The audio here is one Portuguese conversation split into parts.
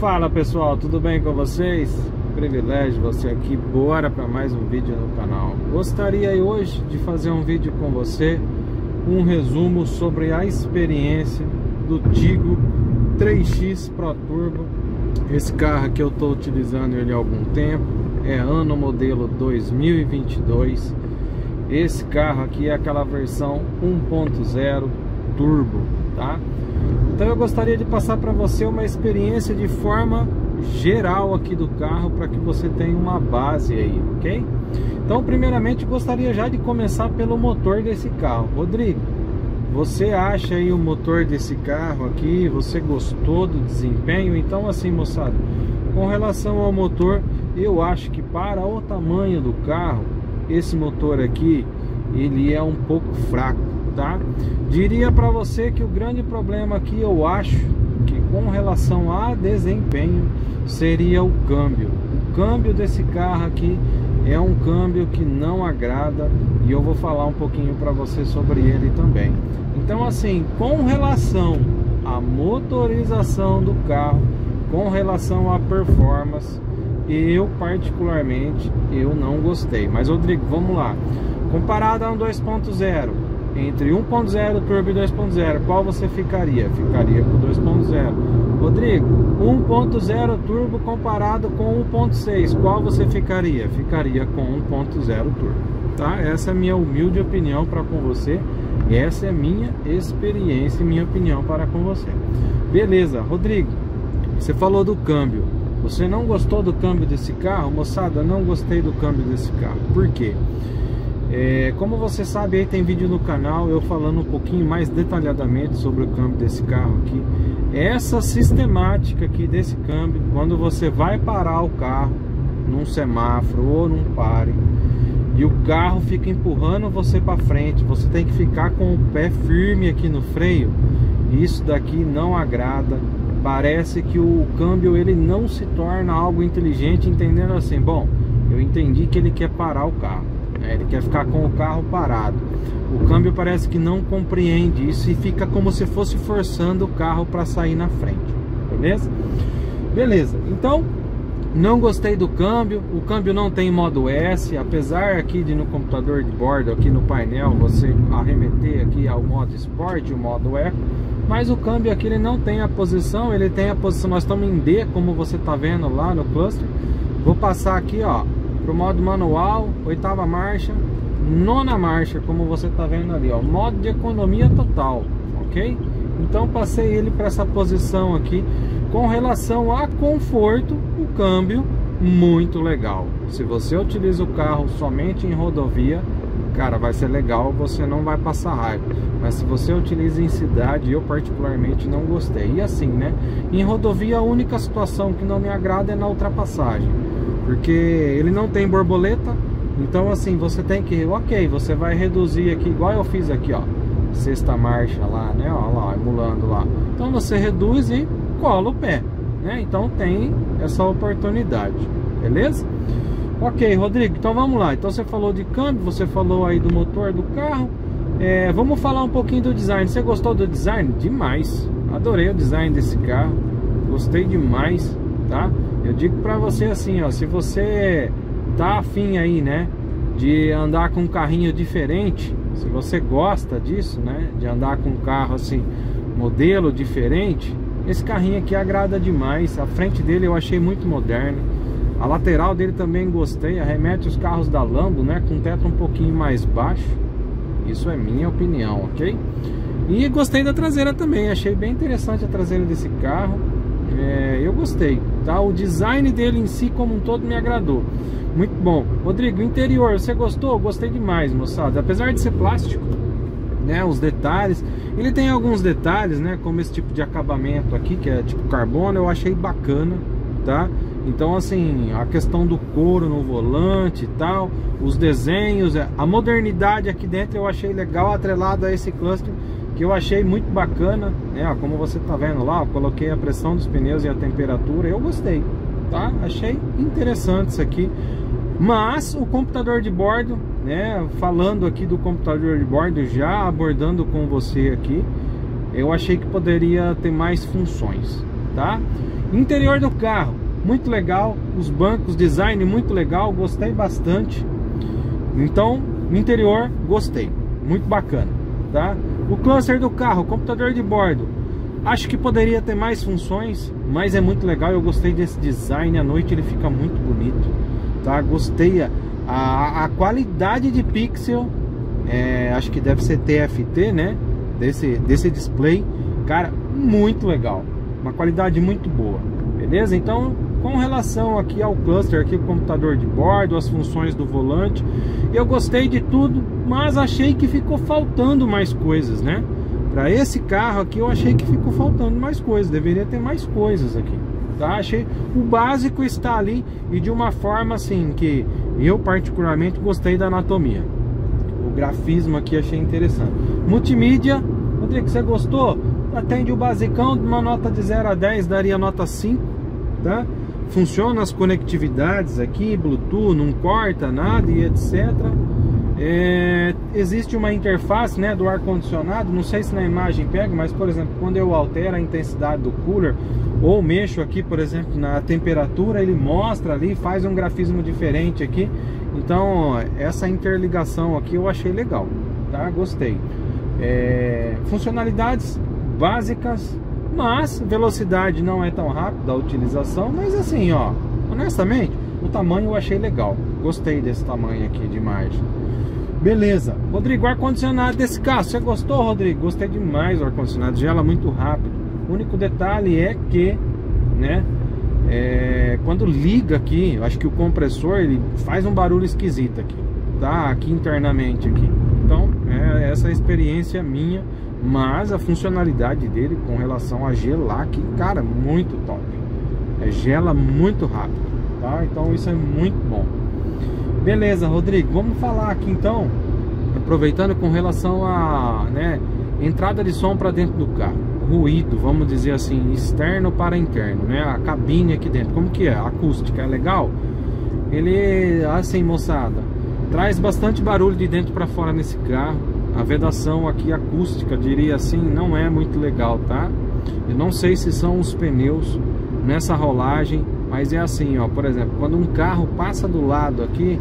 Fala pessoal, tudo bem com vocês? Privilégio você aqui, bora para mais um vídeo no canal. Gostaria hoje de fazer um vídeo com você, um resumo sobre a experiência do Tigo 3X Pro Turbo. Esse carro aqui eu estou utilizando ele há algum tempo, é ano modelo 2022. Esse carro aqui é aquela versão 1.0 turbo, tá? Então eu gostaria de passar para você uma experiência de forma geral aqui do carro para que você tenha uma base aí, ok? Então primeiramente gostaria já de começar pelo motor desse carro. Rodrigo, você acha aí o motor desse carro aqui, você gostou do desempenho? Então assim moçada, com relação ao motor, eu acho que para o tamanho do carro, esse motor aqui, ele é um pouco fraco tá? Diria para você que o grande problema aqui eu acho que com relação a desempenho seria o câmbio. O câmbio desse carro aqui é um câmbio que não agrada e eu vou falar um pouquinho para você sobre ele também. Então assim, com relação à motorização do carro, com relação à performance, eu particularmente eu não gostei. Mas Rodrigo, vamos lá. Comparado a um 2.0, entre 1.0 turbo e 2.0, qual você ficaria? Ficaria com 2.0. Rodrigo, 1.0 turbo comparado com 1.6, qual você ficaria? Ficaria com 1.0 turbo. Tá? Essa é a minha humilde opinião para com você. Essa é minha experiência e minha opinião para com você. Beleza, Rodrigo, você falou do câmbio. Você não gostou do câmbio desse carro? Moçada, não gostei do câmbio desse carro. Por quê? É, como você sabe, aí tem vídeo no canal eu falando um pouquinho mais detalhadamente sobre o câmbio desse carro aqui. Essa sistemática aqui desse câmbio, quando você vai parar o carro num semáforo ou num pare e o carro fica empurrando você para frente, você tem que ficar com o pé firme aqui no freio. Isso daqui não agrada. Parece que o câmbio ele não se torna algo inteligente, entendendo assim, bom, eu entendi que ele quer parar o carro? Ele quer ficar com o carro parado. O câmbio parece que não compreende isso e fica como se fosse forçando o carro para sair na frente. Beleza? Beleza. Então, não gostei do câmbio. O câmbio não tem modo S, apesar aqui de no computador de bordo, aqui no painel, você arremeter aqui ao modo Sport, o modo Eco. Mas o câmbio aqui ele não tem a posição, ele tem a posição, nós estamos em D, como você está vendo lá no cluster. Vou passar aqui, ó, pro modo manual, oitava marcha, nona marcha, como você está vendo ali, ó, modo de economia total, ok? Então passei ele para essa posição aqui. Com relação a conforto, o câmbio muito legal. Se você utiliza o carro somente em rodovia, cara, vai ser legal, você não vai passar raiva. Mas se você utiliza em cidade, eu particularmente não gostei. E assim, né? Em rodovia, a única situação que não me agrada é na ultrapassagem porque ele não tem borboleta. Então assim, você tem que, ok, você vai reduzir aqui, igual eu fiz aqui, ó, sexta marcha lá, né, ó, lá, emulando lá. Então você reduz e cola o pé, né? Então tem essa oportunidade, beleza? Ok, Rodrigo, então vamos lá. Então você falou de câmbio, você falou aí do motor do carro. É, vamos falar um pouquinho do design. Você gostou do design? Demais. Adorei o design desse carro. Gostei demais, tá? Eu digo para você assim, ó, se você tá afim aí, né, de andar com um carrinho diferente, se você gosta disso, né, de andar com um carro assim, modelo diferente, esse carrinho aqui agrada demais. A frente dele eu achei muito moderno. A lateral dele também gostei, arremete os carros da Lambo, né, com teto um pouquinho mais baixo. Isso é minha opinião, ok? E gostei da traseira também, achei bem interessante a traseira desse carro. É, eu gostei, tá? O design dele em si como um todo me agradou. Muito bom. Rodrigo, interior, você gostou? Gostei demais, moçada. Apesar de ser plástico, né, os detalhes, ele tem alguns detalhes, né, como esse tipo de acabamento aqui, que é tipo carbono, eu achei bacana, tá? Então, assim, a questão do couro no volante e tal, os desenhos, a modernidade aqui dentro eu achei legal, atrelado a esse cluster que eu achei muito bacana, né? Como você tá vendo lá, eu coloquei a pressão dos pneus e a temperatura, eu gostei, tá? Achei interessante isso aqui. Mas o computador de bordo, né? Falando aqui do computador de bordo, já abordando com você aqui, eu achei que poderia ter mais funções, tá? Interior do carro, muito legal, os bancos, design muito legal, gostei bastante. Então, interior, gostei, muito bacana, tá? O cluster do carro, computador de bordo, acho que poderia ter mais funções, mas é muito legal, eu gostei desse design, à noite ele fica muito bonito, tá? Gostei, a, a qualidade de pixel, é, acho que deve ser TFT, né? Desse, desse display, cara, muito legal, uma qualidade muito boa, beleza? Então, com relação aqui ao cluster, aqui o computador de bordo, as funções do volante, eu gostei de tudo, mas achei que ficou faltando mais coisas, né? Para esse carro aqui eu achei que ficou faltando mais coisas, deveria ter mais coisas aqui, tá? Achei o básico está ali e de uma forma assim que eu particularmente gostei da anatomia. O grafismo aqui achei interessante. Multimídia, Rodrigo, você gostou? Atende o basicão, uma nota de 0 a 10 daria nota 5, tá? Funciona as conectividades aqui, Bluetooth, não corta nada e etc. É, existe uma interface né, do ar-condicionado, não sei se na imagem pega, mas por exemplo, quando eu altero a intensidade do cooler ou mexo aqui, por exemplo, na temperatura, ele mostra ali, faz um grafismo diferente aqui. Então, essa interligação aqui eu achei legal, tá? Gostei. É, funcionalidades básicas, mas velocidade não é tão rápida a utilização, mas assim, ó, honestamente, o tamanho eu achei legal. Gostei desse tamanho aqui de. Beleza. Rodrigo, ar-condicionado desse carro, você gostou, Rodrigo? Gostei demais do ar-condicionado, gela muito rápido. O único detalhe é que, né, é, quando liga aqui, acho que o compressor ele faz um barulho esquisito aqui, tá? Aqui internamente aqui. Então, é essa é a experiência minha mas a funcionalidade dele com relação a gelar que, cara, muito top. É, gela muito rápido, tá? Então isso é muito bom. Beleza, Rodrigo, vamos falar aqui então, aproveitando com relação a, né, entrada de som para dentro do carro, ruído, vamos dizer assim, externo para interno, né? A cabine aqui dentro, como que é? A acústica é legal? Ele, assim, moçada, traz bastante barulho de dentro para fora nesse carro a vedação aqui acústica, diria assim, não é muito legal, tá? Eu não sei se são os pneus nessa rolagem, mas é assim, ó, por exemplo, quando um carro passa do lado aqui,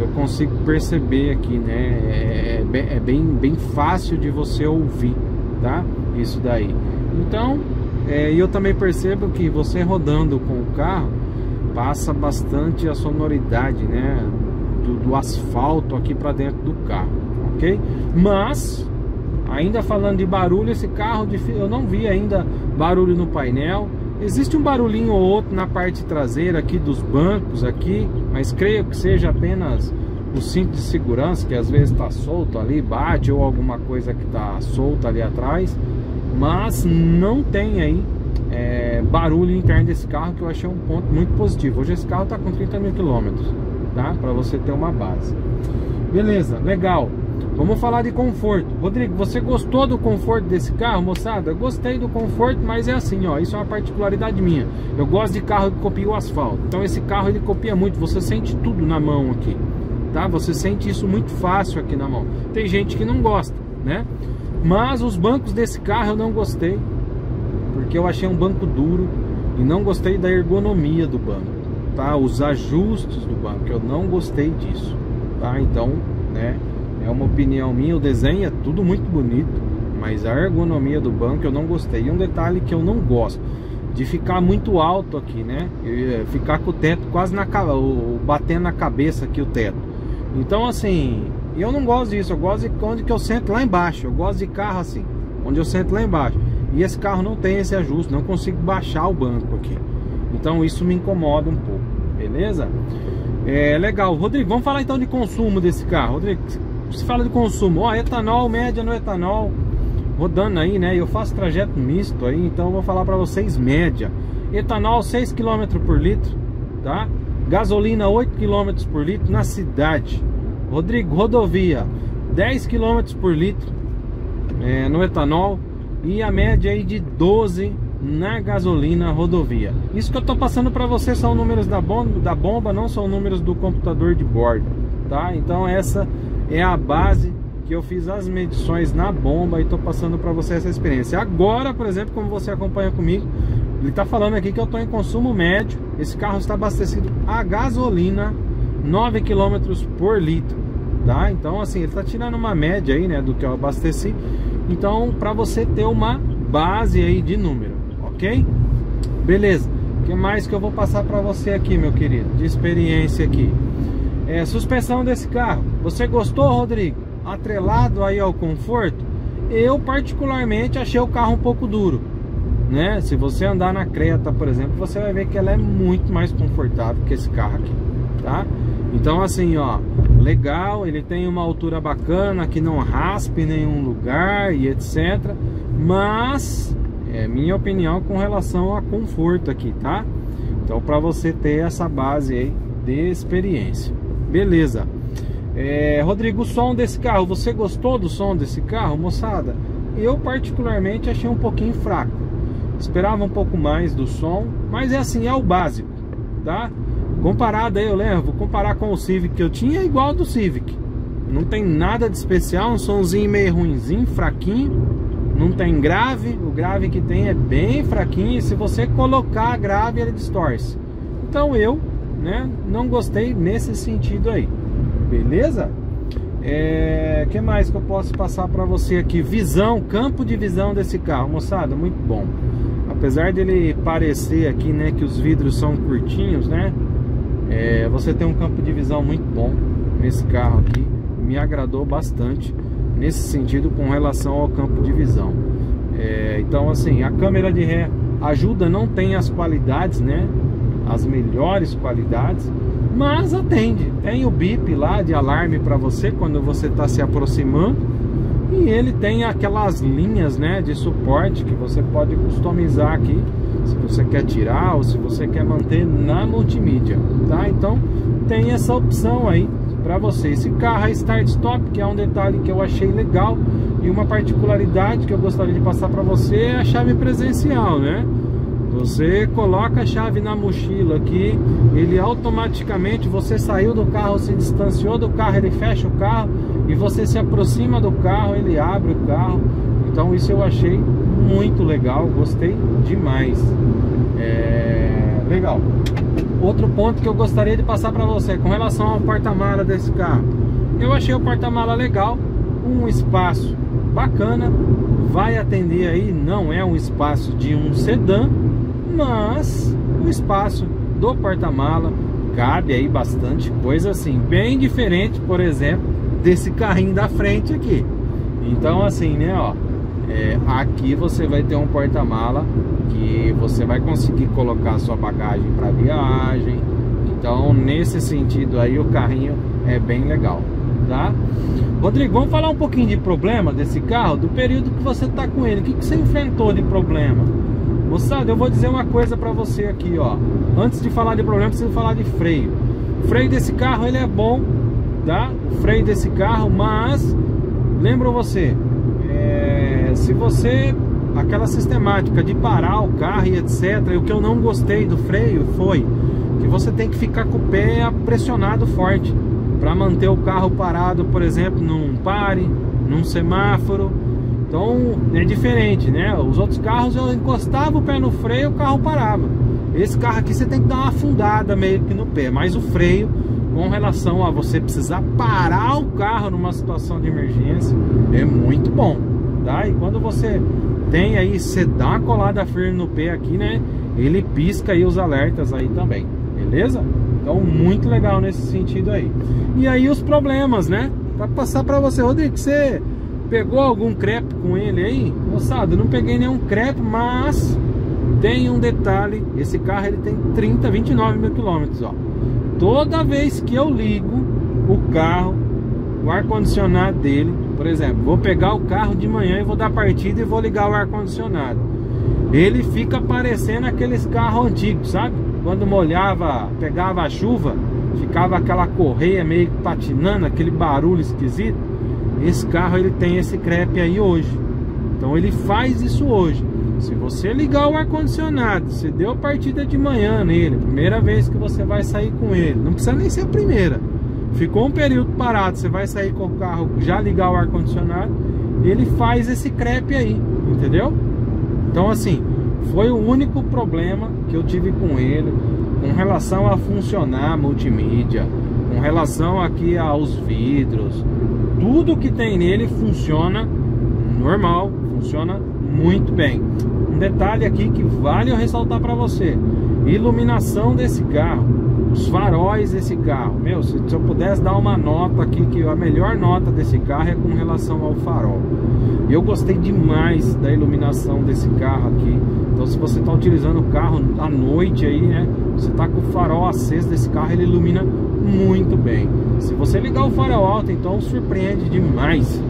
eu consigo perceber aqui, né? É, é, é bem, bem fácil de você ouvir, tá? Isso daí. Então, é, eu também percebo que você rodando com o carro passa bastante a sonoridade, né? Do, do asfalto aqui para dentro do carro ok? Mas, ainda falando de barulho, esse carro eu não vi ainda barulho no painel. Existe um barulhinho ou outro na parte traseira aqui dos bancos aqui, mas creio que seja apenas o cinto de segurança que às vezes está solto ali, bate ou alguma coisa que está solta ali atrás, mas não tem aí é, barulho interno desse carro que eu achei um ponto muito positivo. Hoje esse carro está com 30 mil quilômetros, tá? Para você ter uma base. Beleza, legal. Vamos falar de conforto. Rodrigo, você gostou do conforto desse carro, moçada? Gostei do conforto, mas é assim, ó, isso é uma particularidade minha. Eu gosto de carro que copia o asfalto. Então esse carro ele copia muito, você sente tudo na mão aqui, tá? Você sente isso muito fácil aqui na mão. Tem gente que não gosta, né? Mas os bancos desse carro eu não gostei, porque eu achei um banco duro e não gostei da ergonomia do banco, tá? Os ajustes do banco, eu não gostei disso, tá? Então, né? É uma opinião minha, o desenho é tudo muito bonito, mas a ergonomia do banco eu não gostei. E um detalhe que eu não gosto, de ficar muito alto aqui, né? Eh, ficar com o teto quase na o, batendo na cabeça aqui o teto. Então assim, eu não gosto disso, eu gosto de onde que eu sento lá embaixo. Eu gosto de carro assim, onde eu sento lá embaixo. E esse carro não tem esse ajuste, não consigo baixar o banco aqui. Então isso me incomoda um pouco, beleza? É legal. Rodrigo, vamos falar então de consumo desse carro. Rodrigo, se fala de consumo, ó, etanol, média no etanol, rodando aí, né? Eu faço trajeto misto aí, então vou falar para vocês média. Etanol 6 km por litro, tá? Gasolina 8 km por litro na cidade. Rodrigo, rodovia 10 km por litro é, no etanol e a média aí de 12 na gasolina rodovia. Isso que eu tô passando para você são números da bomba, da bomba, não são números do computador de bordo, tá? Então essa é a base que eu fiz as medições na bomba e estou passando para você essa experiência. Agora, por exemplo, como você acompanha comigo, Ele está falando aqui que eu estou em consumo médio. Esse carro está abastecido a gasolina 9 km por litro, tá? Então assim, ele está tirando uma média aí, né, do que eu abasteci. Então, para você ter uma base aí de número, ok? Beleza. O que mais que eu vou passar para você aqui, meu querido, de experiência aqui? É, suspensão desse carro. Você gostou, Rodrigo? Atrelado aí ao conforto? Eu particularmente achei o carro um pouco duro, né? Se você andar na Creta, por exemplo, você vai ver que ela é muito mais confortável que esse carro aqui, tá? Então assim, ó, legal, ele tem uma altura bacana que não raspe em nenhum lugar e etc. Mas é minha opinião com relação a conforto aqui, tá? Então para você ter essa base aí de experiência. Beleza. É, Rodrigo, o som desse carro, você gostou do som desse carro, moçada? Eu particularmente achei um pouquinho fraco. Esperava um pouco mais do som, mas é assim, é o básico, tá? Comparado aí, eu lembro, vou comparar com o Civic que eu tinha, é igual ao do Civic. Não tem nada de especial, um somzinho meio ruinzinho, fraquinho. Não tem grave, o grave que tem é bem fraquinho. E se você colocar grave, ele distorce. Então eu, né, não gostei nesse sentido aí. Beleza? É, que mais que eu posso passar para você aqui? Visão, campo de visão desse carro, moçada, muito bom. Apesar dele parecer aqui, né, que os vidros são curtinhos, né? É, você tem um campo de visão muito bom nesse carro aqui. Me agradou bastante nesse sentido com relação ao campo de visão. É, então, assim, a câmera de ré ajuda, não tem as qualidades, né? As melhores qualidades, mas atende. Tem o bip lá de alarme para você quando você está se aproximando. E ele tem aquelas linhas né, de suporte que você pode customizar aqui se você quer tirar ou se você quer manter na multimídia, tá? Então tem essa opção aí para você. Esse carro é start stop, que é um detalhe que eu achei legal e uma particularidade que eu gostaria de passar para você é a chave presencial, né? Você coloca a chave na mochila aqui, ele automaticamente, você saiu do carro, se distanciou do carro, ele fecha o carro e você se aproxima do carro, ele abre o carro. Então isso eu achei muito legal, gostei demais. É... Legal. Outro ponto que eu gostaria de passar para você com relação ao porta-mala desse carro. Eu achei o porta-mala legal, um espaço bacana, vai atender aí, não é um espaço de um sedã, mas o espaço do porta-mala cabe aí bastante coisa assim, bem diferente, por exemplo, desse carrinho da frente aqui. Então assim, né, ó, é, aqui você vai ter um porta-mala que você vai conseguir colocar sua bagagem para viagem. Então, nesse sentido aí, o carrinho é bem legal, tá? Rodrigo, vamos falar um pouquinho de problema desse carro, do período que você está com ele. O que, que você enfrentou de problema? Moçada, eu vou dizer uma coisa para você aqui, ó. Antes de falar de problema, preciso falar de freio. O freio desse carro, ele é bom, tá? O freio desse carro, mas lembro você, é, se você aquela sistemática de parar o carro e etc. E o que eu não gostei do freio foi que você tem que ficar com o pé pressionado forte para manter o carro parado, por exemplo, num pare, num semáforo. Então é diferente, né? Os outros carros eu encostava o pé no freio, o carro parava. Esse carro aqui você tem que dar uma afundada meio que no pé, mas o freio com relação a você precisar parar o carro numa situação de emergência é muito bom, tá? E quando você tem aí, você dá uma colada firme no pé aqui, né? Ele pisca aí os alertas aí também, beleza? Então muito legal nesse sentido aí. E aí os problemas, né? Pra passar pra você, Rodrigo, você pegou algum crepe com ele aí? Moçada, não peguei nenhum crepe, mas tem um detalhe, esse carro ele tem 30, 29 mil quilômetros, ó. Toda vez que eu ligo o carro, o ar-condicionado dele, por exemplo, vou pegar o carro de manhã e vou dar partida e vou ligar o ar-condicionado. Ele fica parecendo aqueles carros antigos, sabe? Quando molhava, pegava a chuva, ficava aquela correia meio patinando, aquele barulho esquisito. Esse carro ele tem esse crepe aí hoje. Então ele faz isso hoje. Se você ligar o ar-condicionado, você deu partida de manhã nele, primeira vez que você vai sair com ele, não precisa nem ser a primeira ficou um período parado, você vai sair com o carro, já ligar o ar-condicionado, ele faz esse crepe aí, entendeu? Então assim, Foi o único problema que eu tive com ele com relação a funcionar multimídia, com relação aqui aos vidros, tudo que tem nele funciona normal, funciona muito bem. Um detalhe aqui que vale eu ressaltar para você: iluminação desse carro, os faróis desse carro. Meu, se, se, eu pudesse dar uma nota aqui, que a melhor nota desse carro é com relação ao farol. Eu gostei demais da iluminação desse carro aqui. Então, se você está utilizando o carro à noite aí, né? Você está com o farol aceso desse carro, ele ilumina muito bem. Se você ligar o farol alto, então surpreende demais,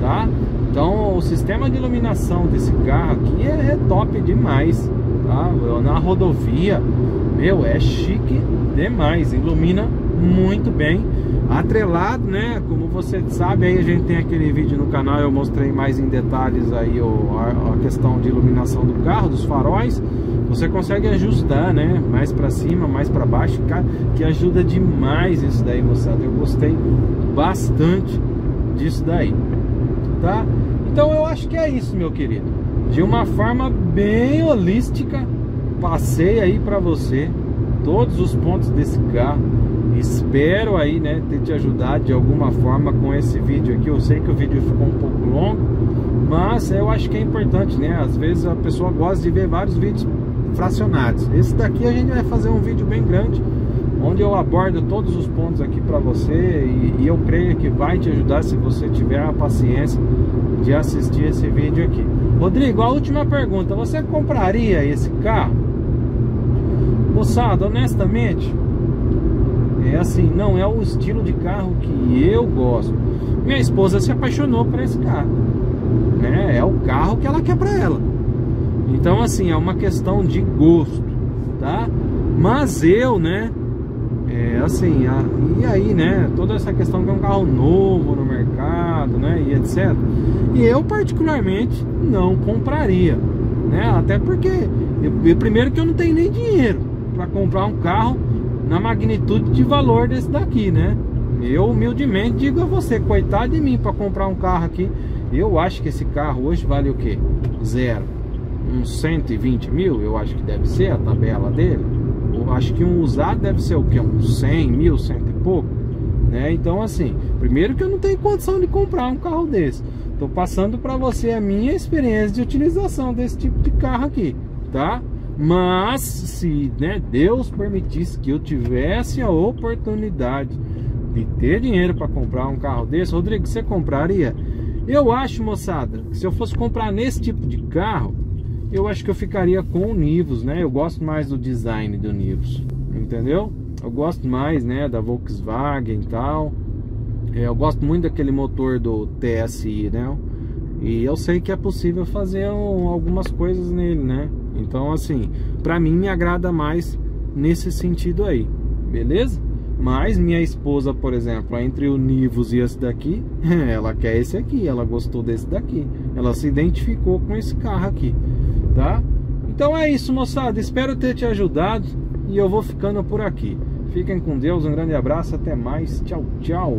tá? Então o sistema de iluminação desse carro aqui é, é top demais, tá? Na rodovia, meu, é chique demais, ilumina muito bem. Atrelado, né? Como você sabe, aí a gente tem aquele vídeo no canal, eu mostrei mais em detalhes aí o, a, a questão de iluminação do carro, dos faróis você consegue ajustar, né? Mais para cima, mais para baixo, que ajuda demais isso daí, moçada. Eu gostei bastante disso daí, tá? Então eu acho que é isso, meu querido. De uma forma bem holística, passei aí para você todos os pontos desse carro. Espero aí, né, ter te ajudado de alguma forma com esse vídeo aqui. Eu sei que o vídeo ficou um pouco longo, mas eu acho que é importante, né? Às vezes a pessoa gosta de ver vários vídeos fracionados. Esse daqui a gente vai fazer um vídeo bem grande, onde eu abordo todos os pontos aqui para você e, e, eu creio que vai te ajudar se você tiver a paciência de assistir esse vídeo aqui. Rodrigo, a última pergunta, você compraria esse carro? Moçada, honestamente, é assim, não é o estilo de carro que eu gosto. Minha esposa se apaixonou por esse carro, né? É o carro que ela quer para ela. Então, assim, é uma questão de gosto, tá? Mas eu, né? É assim, a, e aí, né? Toda essa questão que é um carro novo no mercado, né? E etc. E eu, particularmente, não compraria, né? Até porque, eu, primeiro, que eu não tenho nem dinheiro para comprar um carro na magnitude de valor desse daqui, né? Eu humildemente digo a você, coitado de mim para comprar um carro aqui. Eu acho que esse carro hoje vale o quê? Zero uns 120 mil, eu acho que deve ser a tabela dele. Eu acho que um usado deve ser o que? Uns 100 mil, cento e pouco. Né? Então, assim, primeiro que eu não tenho condição de comprar um carro desse. Estou passando para você a minha experiência de utilização desse tipo de carro aqui, tá? Mas se né, Deus permitisse que eu tivesse a oportunidade de ter dinheiro para comprar um carro desse, Rodrigo, você compraria? Eu acho, moçada, que se eu fosse comprar nesse tipo de carro, eu acho que eu ficaria com o Nivus, né? Eu gosto mais do design do Nivus, entendeu? Eu gosto mais, né, da Volkswagen e tal. É, eu gosto muito daquele motor do TSI, né? E eu sei que é possível fazer um, algumas coisas nele, né? Então, assim, pra mim me agrada mais nesse sentido aí, beleza? Mas minha esposa, por exemplo, entre o Nivus e esse daqui, ela quer esse aqui, ela gostou desse daqui. Ela se identificou com esse carro aqui tá? Então é isso, moçada. Espero ter te ajudado e eu vou ficando por aqui. Fiquem com Deus, um grande abraço, até mais. Tchau, tchau.